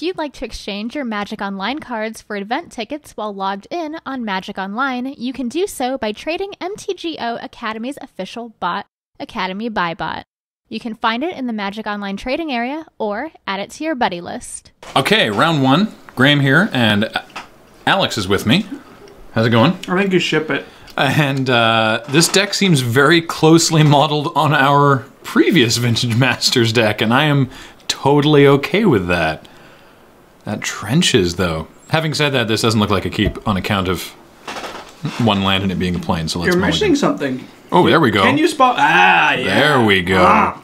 If you'd like to exchange your Magic Online cards for event tickets while logged in on Magic Online, you can do so by trading MTGO Academy's official bot, Academy Buy Bot. You can find it in the Magic Online trading area or add it to your buddy list. Okay, round one. Graham here, and Alex is with me. How's it going? I think you ship it. And uh, this deck seems very closely modeled on our previous Vintage Masters deck, and I am totally okay with that. That trenches, though. Having said that, this doesn't look like a keep on account of one land and it being a plane, so let's You're missing something. Oh, there we go. Can you spot? Ah, yeah. There we go. Ah.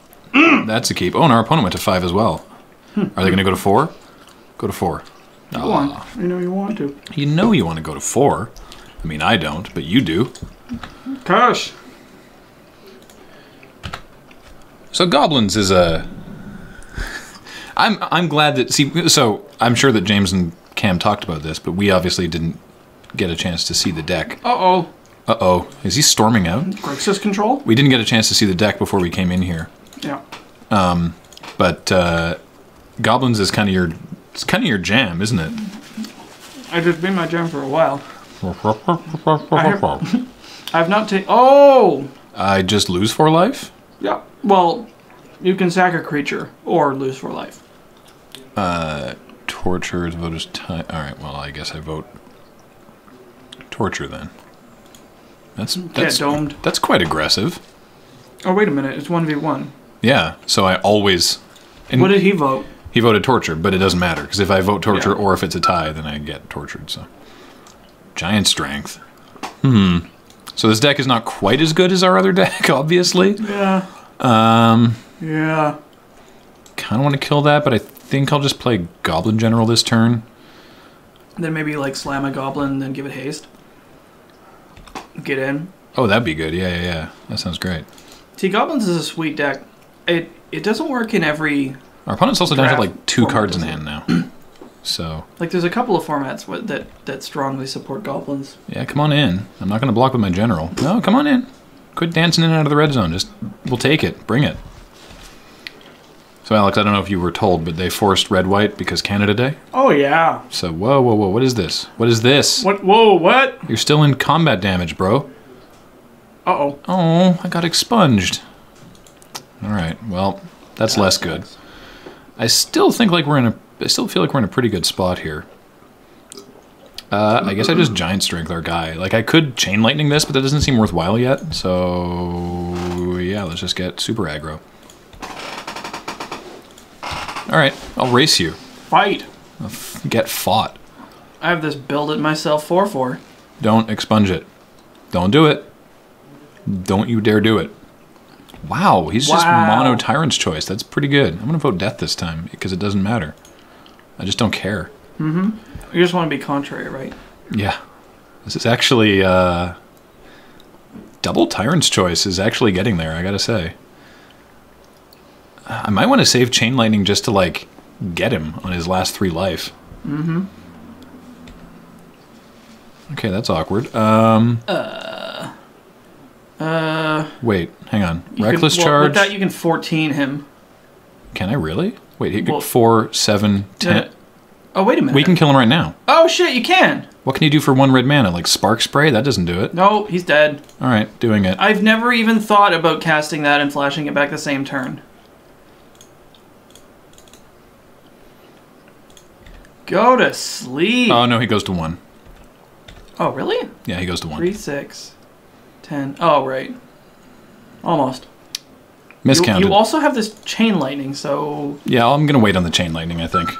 That's a keep. Oh, and our opponent went to five as well. Hmm. Are they going to go to four? Go to four. Go on. I know you want to. You know you want to go to four. I mean, I don't, but you do. Gosh. So goblins is a. I'm I'm glad that see. So I'm sure that James and Cam talked about this, but we obviously didn't get a chance to see the deck. Uh oh. Uh oh, is he storming out? Grixis control? We didn't get a chance to see the deck before we came in here, Yeah. Um, but uh, goblins is kind of your it's kind of your jam, isn't it? I just been my jam for a while. I have not taken. Oh! I just lose four life. Yeah. Well, you can sack a creature or lose for life. Torture is voters time. All right. Well, I guess I vote torture then. That's that's domed. that's quite aggressive. Oh, wait a minute. It's 1v1. Yeah. So I always. And What did he vote? he voted torture, but it doesn't matter because if I vote torture Yeah. or if it's a tie, then I get tortured. So giant strength. Hmm. So this deck is not quite as good as our other deck, obviously. Yeah. Um, Yeah. kind of want to kill that, but I think I'll just play Goblin General this turn. Then maybe like slam a goblin, then give it haste. Get in. Oh, that'd be good. Yeah, yeah, yeah. That sounds great. See, goblins is a sweet deck. It it doesn't work in every Our opponent's also down to Draft like two cards in hand now. So like. There's a couple of formats that that strongly support goblins. yeah, come on in. I'm not going to block with my general. No, come on in. Quit dancing in and out of the red zone. Just we'll take it. Bring it. So Alex, I don't know if you were told, but they forced red white because Canada Day. Oh yeah. So whoa, whoa, whoa! What is this? What is this? What? Whoa! What? You're still in combat damage, bro. Uh oh. Oh, I got expunged. All right. Well, that's less good. I still think like we're in a. I still feel like we're in a pretty good spot here. Uh, I guess I just giant strength our guy. Like I could chain lightning this, but that doesn't seem worthwhile yet. So yeah, let's just get super aggro. All right, I'll race you. Fight. Get fought. I have this build it myself four four. Don't expunge it. Don't do it. Don't you dare do it. Wow, he's just mono tyrant's choice. That's pretty good. I'm gonna vote death this time because it doesn't matter. I just don't care. Mm hmm. You just want to be contrary, right? Yeah, this is actually uh, double tyrant's choice is actually getting there. I gotta say. I might want to save chain lightning just to like get him on his last three life. Mm-hmm. Okay, that's awkward. Um, Uh, wait, hang on. Reckless can, well, charge. With that, you can 14 him. Can I really? Wait, he Well- four, seven, ten. Oh wait a minute. We can kill him right now. Oh shit! You can. What can you do for one red mana? Like spark spray? That doesn't do it. No, he's dead. All right, doing it. I've never even thought about casting that and flashing it back the same turn. Go to sleep. Oh no, he goes to one. oh really? Yeah, he goes to one. Three, six, ten. Oh right. Almost. You, Miscounted. you also have this chain lightning, so yeah, I'm gonna wait on the chain lightning. I think.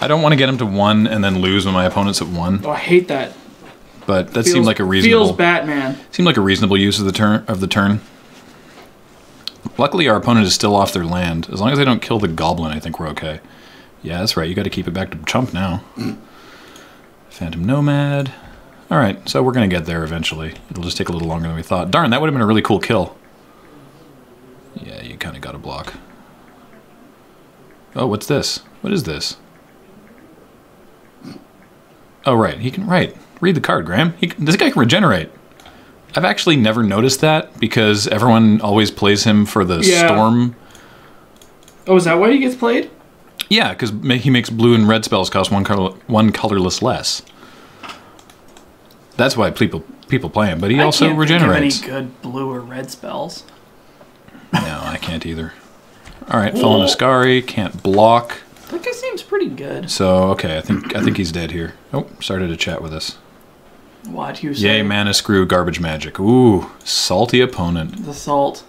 I don't want to get him to one and then lose when my opponent's at one. oh, I hate that. But that Feels- seemed like a reasonable. Feels Batman. Seemed like a reasonable use of the turn of the turn. Luckily, our opponent is still off their land. As long as they don't kill the goblin, I think we're okay. Yeah, that's right. You got to keep it back to chump now. Phantom Nomad. All right, so we're gonna get there eventually. It'll just take a little longer than we thought. Darn, that would have been a really cool kill. Yeah, you kind of got to block. Oh, what's this? What is this? Oh, right. He can right. Read the card, Graham. He, can- this guy can regenerate. I've actually never noticed that because everyone always plays him for the Yeah. storm. Oh, is that why he gets played? Yeah, because he makes blue and red spells cost one color, one colorless less. That's why people people play him. But he I also regenerates. Any good blue or red spells. No, I can't either. All right, Fallen Askari can't block. That guy seems pretty good. So okay, I think I think he's dead here. Oh, started to chat with us. What you say? Yay, mana screw, garbage magic. Ooh, salty opponent. The salt.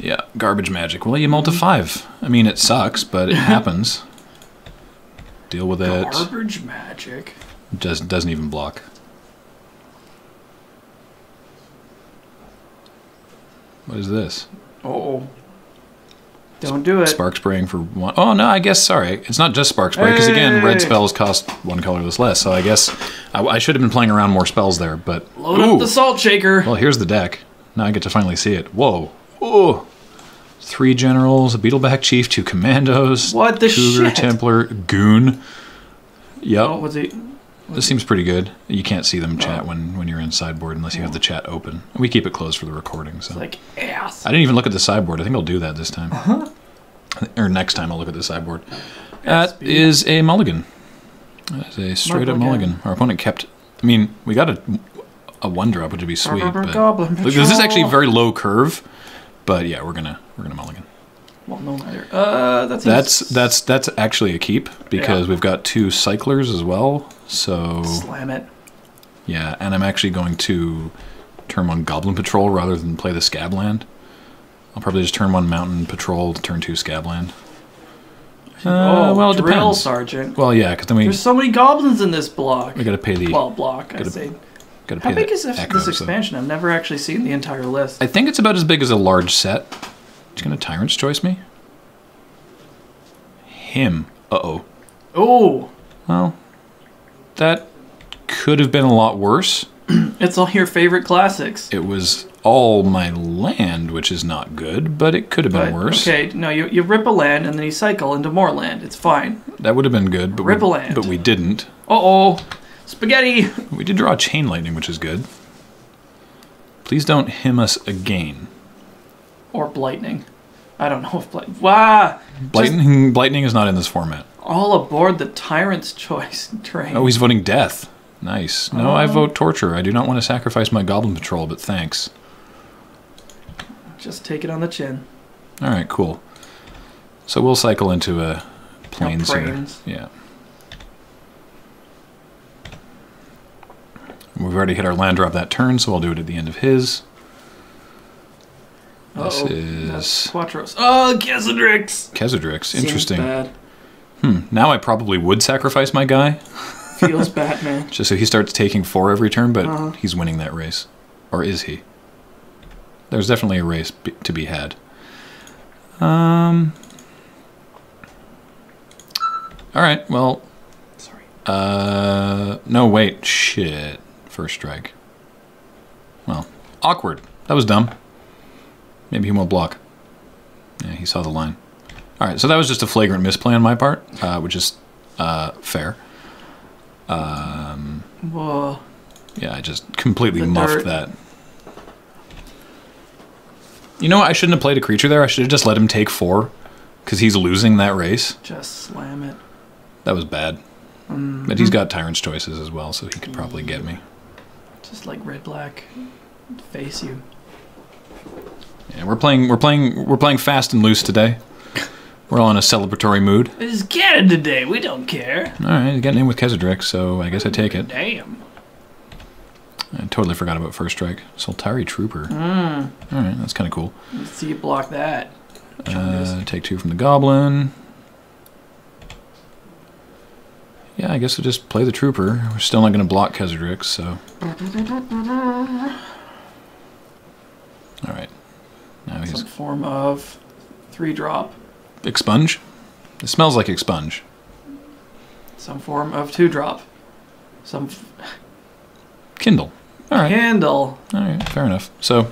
Yeah, garbage magic. Well, you mull to five. I mean, it sucks, but it happens. Deal with it. Garbage magic. Just doesn't even block. What is this? Oh. Don't do it. Spark spraying for one. Oh no, I guess sorry, it's not just spark spray because again, red spells cost one colorless less. So I guess I, I should have been playing around more spells there. But Load Ooh. up the salt shaker. Well, here's the deck. Now I get to finally see it. Whoa. Oh. Three generals, a beetleback chief, two commandos. What the Cougar, shit? Templar, goon. Yep. Oh, what's he? This seems pretty good. You can't see them Oh. chat when, when you're in sideboard unless you have the chat open. We keep it closed for the recording. So Like ass. I didn't even look at the sideboard. I think I'll do that this time. Uh-huh. Or next time I'll look at the sideboard. That is a mulligan. That is a straight up Mulligan. Our opponent kept. I mean, we got a, a one drop, which would be sweet. But Look, this is actually Patrol. very low curve, but yeah, we're gonna we're gonna mulligan. Well, no matter. Uh, that's That's that's that's actually a keep because Yeah. we've got two cyclers as well. So slam it. yeah, and I'm actually going to turn one Goblin Patrol rather than play the Scabland. I'll probably just turn one Mountain Patrol to turn two Scabland. Uh, oh, well, it drill depends. sergeant. Well, yeah, because then we There's so many goblins in this block. we got to pay the Well, block. I say. Got to pay How big is this, echo, this so- expansion? I've never actually seen the entire list. I think it's about as big as a large set. He's gonna Tyrant's Choice me. Him. Uh oh. Oh, Well, that could have been a lot worse. it's all your favorite classics. It was all my land, which is not good, but it could have been But, worse. Okay, no, you, you rip a land and then you cycle into more land. It's fine. That would have been good, but Rip a we, land. but we didn't. Uh oh, spaghetti. We did draw chain lightning, which is good. Please don't him us again. Or blightning. I don't know if blight. Wow. Lightning, lightning is not in this format. All aboard the tyrant's choice train. Oh, he's voting death. Nice. No, Oh. I vote torture. I do not want to sacrifice my goblin patrol, but thanks. Just take it on the chin. All right, cool. So we'll cycle into a plains here. Yeah. We've already hit our land drop that turn, so I'll do it at the end of his. This Uh-oh. is That's Quattros. Oh, Gezadrix. Kezzerdrix. Seems Interesting. bad. Hmm. Now I probably would sacrifice my guy, Feels Batman. just so he starts taking four every turn, but Uh-huh. he's winning that race. Or is he? There's definitely a race to be had. Um. All right. Well. Sorry. Uh. No. Wait. Shit. First strike. Well. Awkward. That was dumb. Maybe he won't block. Yeah, he saw the line. All right. So that was just a flagrant misplay on my part, uh, which is uh, fair. Um. Whoa. Yeah, I just completely The muffed dirt. that. You know, what? I shouldn't have played a creature there. I should have just let him take four, because he's losing that race. Just slam it. That was bad. Mm, But he's got Tyrant's choices as well, so he could probably get me. Just like red black. Face you. Yeah, we're playing. We're playing. We're playing fast and loose today. We're all in a celebratory mood. It's Canada Day. We don't care. All right, he's getting in with Kezzerdrix, so I guess I take it. Damn. I totally forgot about first strike. Soltari Trooper. Mm. All right, that's kind of cool. Let's see you block that. Uh, take two from the goblin. Yeah, I guess we'll just play the trooper. We're still not going to block Kezzerdrix, so. All right. Now he's Some form of three drop. expunge. It smells like expunge. Some form of two drop. Some f- Kindle. All right. handle. All right. Fair enough. So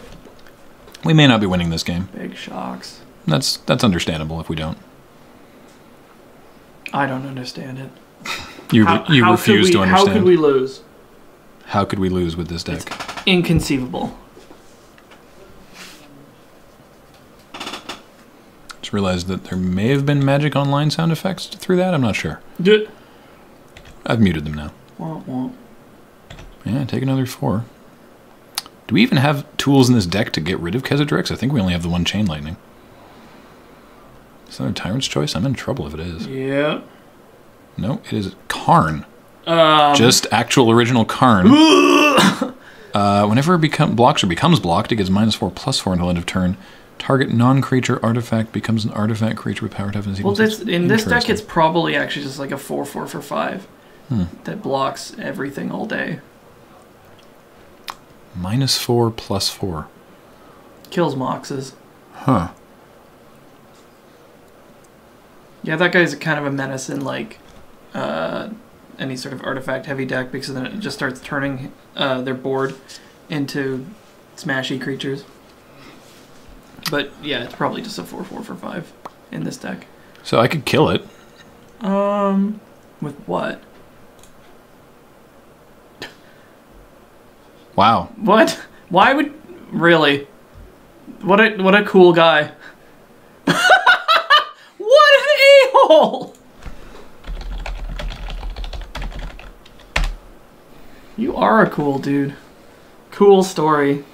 we may not be winning this game. Big shocks. That's that's understandable if we don't. I don't understand it. You How- you how refuse could to understand. How could we lose? How could we lose with this deck? Inconceivable. Just realized that there may have been Magic Online sound effects through that. I'm not sure. i've muted them now. wah, wah. Yeah, take another four. Do we even have tools in this deck to get rid of Kezzerdrix? I think we only have the one Chain Lightning. Is that a Tyrant's Choice? I'm in trouble if it is. Yeah. No, it is Karn. Um, Just actual original Karn. uh, whenever it become, blocks or becomes blocked, it gets minus four plus four until end of turn. Target non-creature artifact becomes an artifact creature with power toughness. well, this, in this deck, it's probably actually just like a 4 4 for 5 Hmm. that blocks everything all day. minus four plus four. Kills Moxes. Huh. Yeah, that guy's kind of a menace in like uh, any sort of artifact heavy deck because then it just starts turning uh, their board into smashy creatures. But yeah, it's probably just a 4 4 for 5 in this deck. So I could kill it. Um, with what? Wow. What? Why would really? What a what a cool guy. what an a-hole! You are a cool dude. Cool story.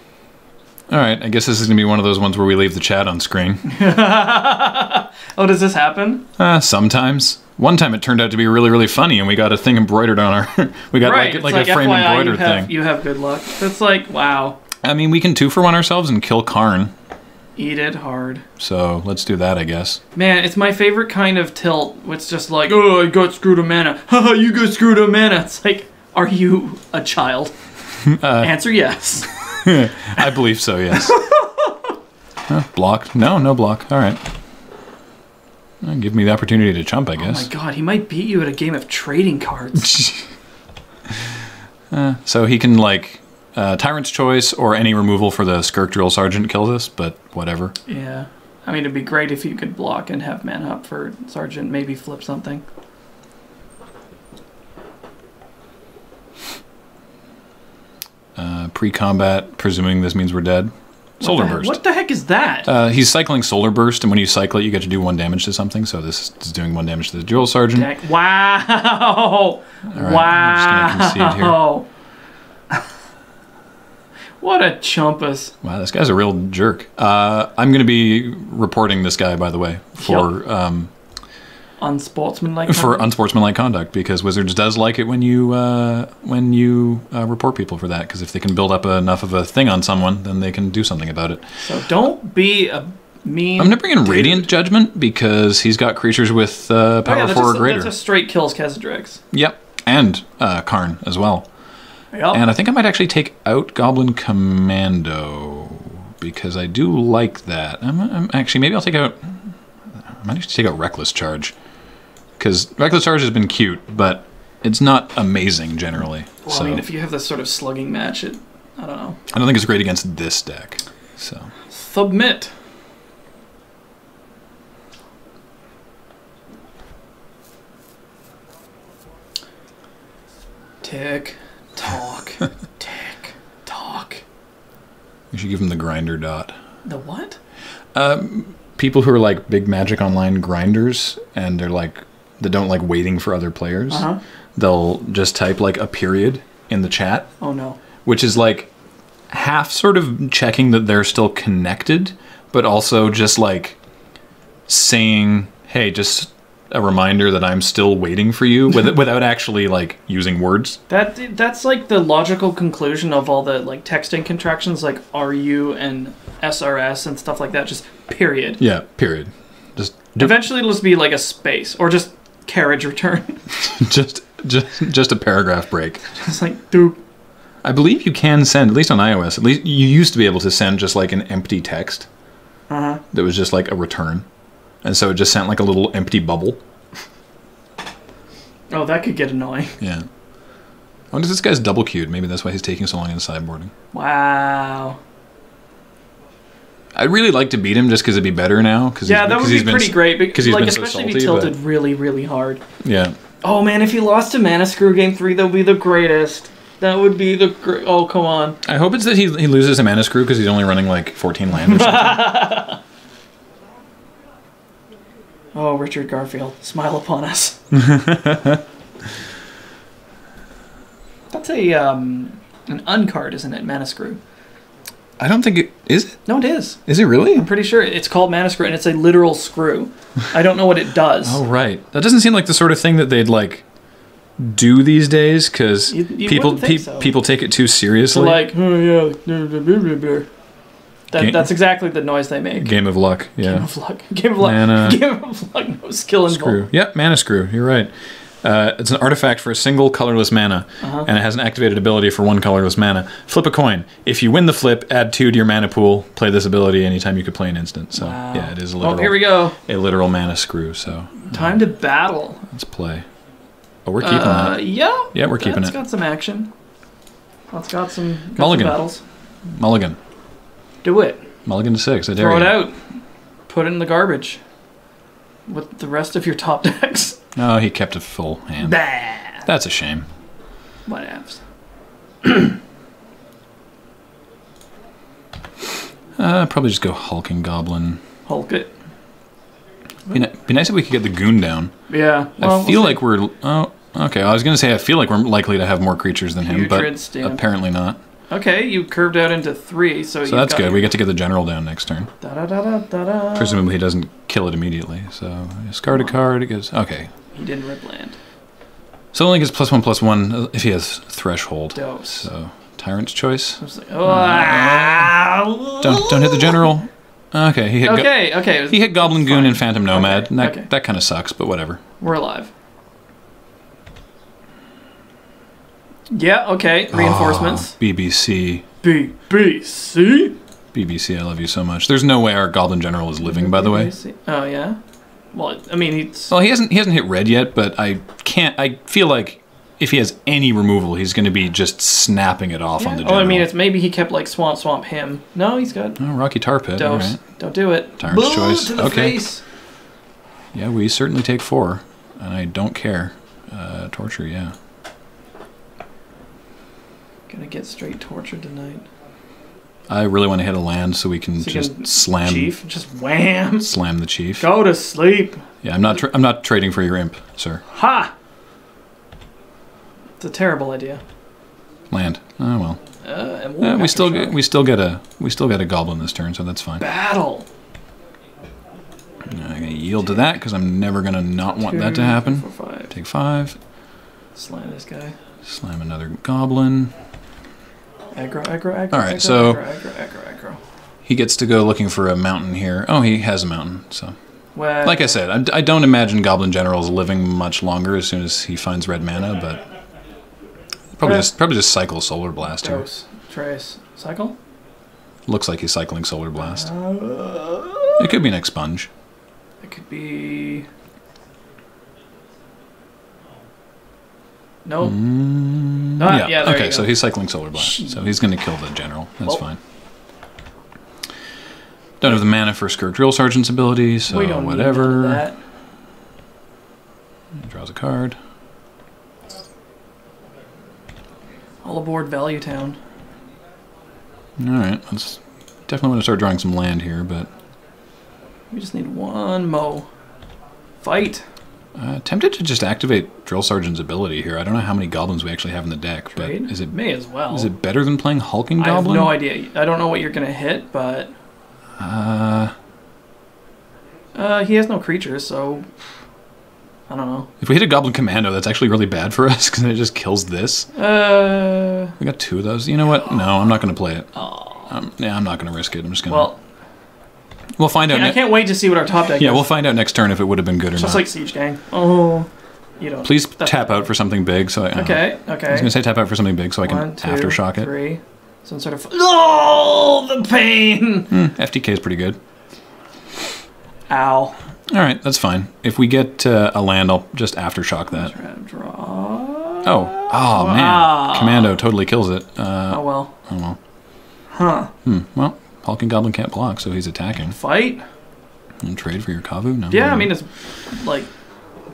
All right. I guess this is gonna be one of those ones where we leave the chat on screen. Oh, does this happen? Uh, sometimes. One time it turned out to be really, really funny, and we got a thing embroidered on our. we got right. like, it's like, a frame FYI, you embroidered have, thing. You have good luck. That's like wow. I mean, we can two for one ourselves and kill Karn. Eat it hard. So let's do that, I guess. Man, it's my favorite kind of tilt. It's just like, oh, I got screwed of mana. Haha, you got screwed of mana. It's like, are you a child? Uh, Answer yes. I believe so. Yes. Huh, block? No, no block. All right. Uh, give me the opportunity to chump, I guess. Oh my god, he might beat you at a game of trading cards. so he can like uh, Tyrant's Choice or any removal for the Skirk Drill Sergeant kills us, but whatever. yeah. I mean, it'd be great if you could block and have mana up for Sergeant, maybe flip something. Uh, pre-combat, presuming this means we're dead. Solar what Burst. What the heck is that? Uh, he's cycling Solar Blast, and when you cycle it, you get to do one damage to something. So this is doing one damage to the Drill Sergeant. Heck, wow! right, wow! What a chumpus. Wow, this guy's a real jerk. Uh, I'm going to be reporting this guy, by the way, for um, Unsportsmanlike. for unsportsmanlike conduct because Wizards does like it when you uh, when you uh, report people for that because if they can build up enough of a thing on someone, then they can do something about it. so don't be a mean. I'm going to bring in. Radiant Judgment because he's got creatures with uh, Oh, power yeah, four or greater. That's a straight kills Kezzerdrix. Yep, and uh, Karn as well. Yep. And I think I might actually take out Goblin Commando because I do like that. I'm, I'm actually maybe I'll take out. I might actually take out Reckless Charge because Reckless Charge has been cute, but it's not amazing generally. well, so I mean, if you have this sort of slugging match, it. I don't know. I don't think it's great against this deck. So Submit. Tick, talk, tick, talk. you should give him the Grinder dot. The what? Um, People who are like big Magic Online grinders and they're like that don't like waiting for other players. Uh-huh. They'll just type like a period in the chat Oh no. which is like half sort of checking that they're still connected, but also just like saying, "Hey, just a reminder that I'm still waiting for you," with, without actually like using words. That that's like the logical conclusion of all the like texting contractions, like RU and SRS and stuff like that. Just period. Yeah. Period. Just Eventually, it'll just be like a space or just carriage return. just just just a paragraph break. it's like doop. I believe you can send, at least on iOS, at least you used to be able to send just like an empty text Uh huh. that was just like a return. And so it just sent like a little empty bubble. Oh, that could get annoying. Yeah. I wonder if this guy's double queued. Maybe that's why he's taking so long in sideboarding. Wow. I'd really like to beat him just because it'd be better now. Cause Yeah, he's, that would be he's been pretty s- great. Because he's like been so especially salty. be tilted but- really, really hard. yeah. Oh man, if he lost to Mana Screw Game Three, that would be the greatest. That would be the great. Oh come on. I hope it's that he, he loses a mana screw because he's only running like 14 land or something. Oh, Richard Garfield, smile upon us. That's a um, an uncard, isn't it? Mana Screw. I don't think it is. It No, it is. is it really? I'm pretty sure it's called Mana Screw, and it's a literal screw. I don't know what it does. Oh right, that doesn't seem like the sort of thing that they'd like do these days because people pe- so. people take it too So seriously. like, oh yeah. That, Game- that's exactly the noise they make. Game of luck, Game yeah. of luck. Game of luck. Mana. Game of luck. No skill involved. Screw. Yep, mana screw. You're right. Uh, it's an artifact for a single colorless mana, Uh-huh. and it has an activated ability for one colorless mana. Flip a coin. If you win the flip, add two to your mana pool. Play this ability anytime you could play an instant. So Wow. yeah, it is a literal, Oh, here we go. a literal mana screw. So Time to battle. let's play. Oh, we're keeping Uh, that. yeah. Yeah, we're keeping it. It's got some action. It's got some, got some Mulligan. battles. Mulligan. Do it. Mulligan to six. I dare Throw you. it out. Put it in the garbage. With the rest of your top decks. No, he kept a full hand. Bah. That's a shame. Whatevs. Uh, probably just go hulking goblin. Hulk it. Be, ni- be nice if we could get the goon down. Yeah. I feel we'll like we're. Oh, okay. I was gonna say I feel like we're likely to have more creatures than him, but stamp. apparently not. Okay, you curved out into three, so, you So that's good. We get to get the general down next turn. Da da da. Presumably he doesn't kill it immediately. So discard a card. It goes okay. He didn't rip land. So only gets plus one plus one if he has threshold. Dose. So tyrant's choice. I was like, oh. Don't don't hit the general. Okay, he hit. go- Okay, okay. he hit Goblin Goon and Phantom Nomad. Okay, and that okay. that kind of sucks, but whatever. We're alive. Yeah, okay. Reinforcements. Ah, BBC. B, B, C? BBC, I love you so much. There's no way our Goblin General is living, by the way. Oh, yeah? Well, I mean, he's. Well, he hasn't he hasn't hit red yet, but I can't. I feel like if he has any removal, he's going to be just snapping it off on the oh, general. I mean, it's maybe he kept like swamp swamp him. No, he's good. oh, Rocky Tar Pit. All Dose. right. Don't do it. Tyrant's Boo choice. To the Okay. face. Yeah, we certainly take four, and I don't care. Uh, torture, yeah. Gonna get straight tortured tonight. I really want to hit a land so we can So just can- slam Chief, just wham. slam the chief. Go to sleep. Yeah, I'm not. I'm not trading for your imp, sir. Ha! It's a terrible idea. Land. Oh well. Uh, and we'll Uh, we still get, we still get a we still get a goblin this turn, so that's fine. battle. I'm gonna yield to that because I'm never gonna not want that to Two, happen. four, five. Take five. Slam this guy. Slam another goblin. Aggro, aggro, aggro. All right, aggro, so- aggro, aggro, aggro, aggro. He gets to go looking for a mountain here. Oh, he has a mountain. So, Well, like I said, I, I don't imagine Goblin General's living much longer as soon as he finds red mana, but probably Yeah. just probably just cycle Solar Blast here. Trace, cycle. Looks like he's cycling Solar Blast. Uh, It could be an expunge. it could be. Nope. Mm, Ah, yeah. yeah, okay, so he's cycling Solar Blast. So he's going to kill the general. That's Well- fine. Don't have the mana for Skirk Drill Sergeant's ability, so we don't whatever. need that. Draws a card. All aboard Value Town. All right, let's definitely want to start drawing some land here, but We just need one mo. Fight. Uh, tempted to just activate Drill Sergeant's ability here. I don't know how many goblins we actually have in the deck, Trade. but is it May as well. is it better than playing Hulking I have no idea. I don't know what you're gonna hit, but Uh, uh, he has no creatures, so I don't know. if we hit a Goblin Commando, that's actually really bad for us because it just kills this. Uh, We got two of those. You know what? No, I'm not going to play it. oh. Um, yeah, I'm not going to risk it. I'm just going to. Well, we'll find out. I Ne- can't wait to see what our top deck yeah, is. we'll find out next turn if it would have been good or not. Just like Siege Gang. Oh, you don't. Please tap out for something big. So I, uh, Okay, I was going to say tap out for something big so I can One, two, aftershock it. three. Some sort of. Oh, the pain! Hmm, FTK is pretty good. Ow. All right, that's fine. If we get uh, a land, I'll just aftershock that. Try to draw. Oh, oh man, Wow. Commando totally kills it. Uh, Oh well. oh well. Huh. Hmm. Well, Hulking Goblin can't block, so he's attacking. Fight? And trade for your Kavu? No. Yeah, I mean, it's like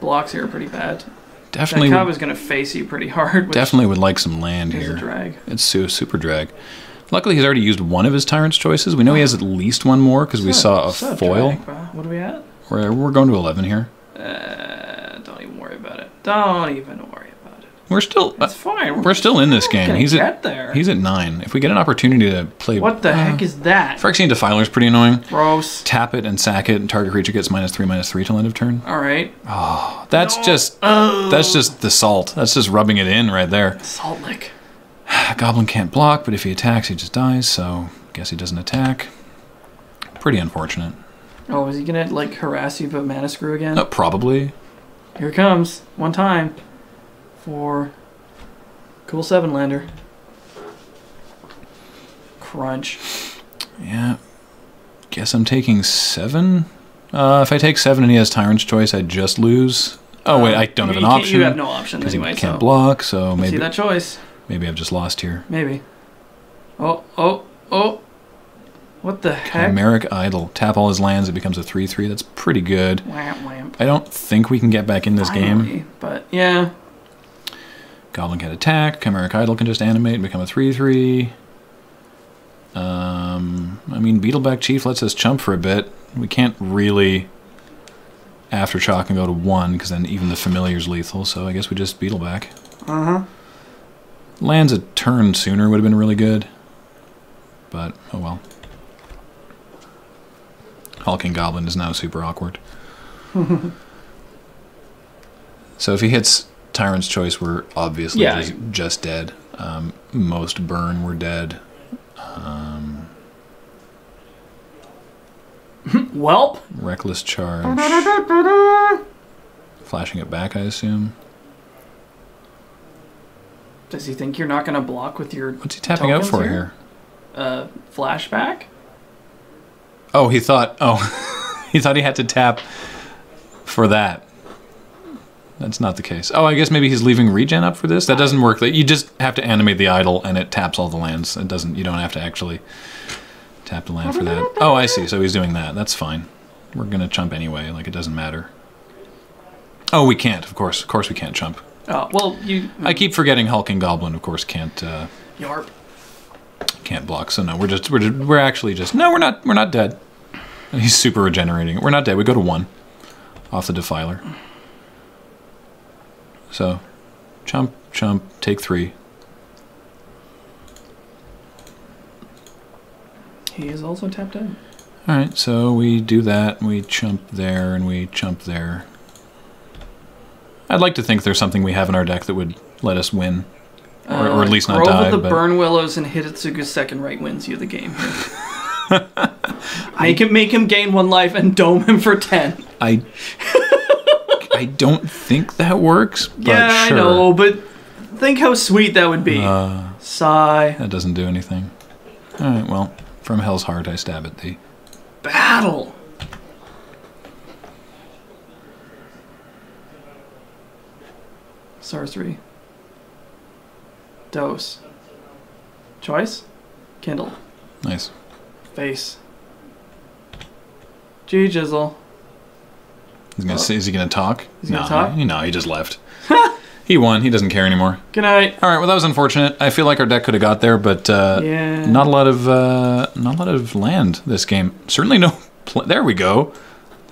blocks here are pretty bad. definitely, that would, Kav is gonna face you pretty hard. Definitely would like some land is a here. drag. It's su- super drag. Luckily, he's already used one of his Tyrant's choices. We know he has at least one more because we saw a foil. drag. What are we at? We're, we're going to 11 here. Uh, don't even worry about it. Don't even worry about it. We're still uh, It's fine. we're still in this game. He's at there. he's at nine. If we get an opportunity to play, What the uh, heck is that? Phyrexian Defiler is pretty annoying. Gross. Tap it and sack it, and target creature gets minus three, minus three till end of turn. All right. Oh, That's just Oh. that's just the salt. That's just rubbing it in right there. Salt lick. Goblin can't block, but if he attacks, he just dies. So guess he doesn't attack. Pretty unfortunate. Oh, is he gonna like harass you about mana screw again? Uh, probably. Here it comes. One time. For cool seven lander. Crunch. Yeah. Guess I'm taking seven. Uh, if I take seven and he has Tyrant's Choice, I just lose. Oh wait, I don't have an option You have no option because anyway. he can't so. block. So See maybe that choice? maybe I've just lost here. Maybe. Oh, oh, oh. What the heck? Chimeric Idol. Tap all his lands. It becomes a three-three. That's pretty good. Wham, wham. I don't think we can get back in this game. But yeah. Goblin can attack. Chimeric Idol can just animate and become a 3 3. Um, I mean, Beetleback Chief lets us chump for a bit. We can't really aftershock and go to 1 because then even the familiar's lethal, so I guess we just Beetleback. Uh huh. Lands a turn sooner would have been really good. But, oh well. Hulking Goblin is now super awkward. so if he hits Tyrant's Choice, we're obviously Yeah. just, just dead. Um, most burn, we're dead. Um, Welp. reckless Charge. Flashing it back, I assume. Does he think you're not gonna block with your What's he tapping out for here? here? uh, flashback? Oh, he thought. Oh, he thought he had to tap for that. That's not the case. Oh, I guess maybe he's leaving regen up for this. That doesn't work. That you just have to animate the idol, and it taps all the lands. It doesn't. You don't have to actually tap the land for that. Oh, I see. So he's doing that. That's fine. We're gonna chump anyway. Like it doesn't matter. Oh, we can't. Of course, of course, we can't chump. Oh well, you. I keep forgetting Hulking Goblin. Of course, can't uh, Yarp. can't block. So no, we're just we're just, we're actually just no, we're not we're not dead. He's super regenerating. We're not dead. We go to one off the defiler. So, chump, chump, take three. He is also tapped out. All right, so we do that. And we chump there, and we chump there. I'd like to think there's something we have in our deck that would let us win, or, or at uh, least not Grove die. of the but Burn Willows and Hitotsuga's second right wins you the game. make him make him gain one life and dome him for ten. I, I don't think that works. But yeah, sure. I know, but think how sweet that would be. Uh, Sigh. that doesn't do anything. All right, well, from Hell's Heart, I stab at thee. Battle. Sorcery. Dose. Choice. Kindle. Nice. Face. G Jizzle. He's gonna say, is he gonna talk? He's no, talk? He, no, he just left. he won. He doesn't care anymore. Good night. All right. Well, that was unfortunate. I feel like our deck could have got there, but uh, Yeah. not a lot of uh, not a lot of land this game. Certainly no. Pl- there we go.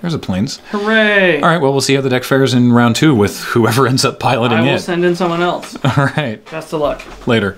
There's a plains. Hooray! All right. Well, we'll see how the deck fares in round two with whoever ends up piloting it. I will it. send in someone else. All right. Best of luck. Later.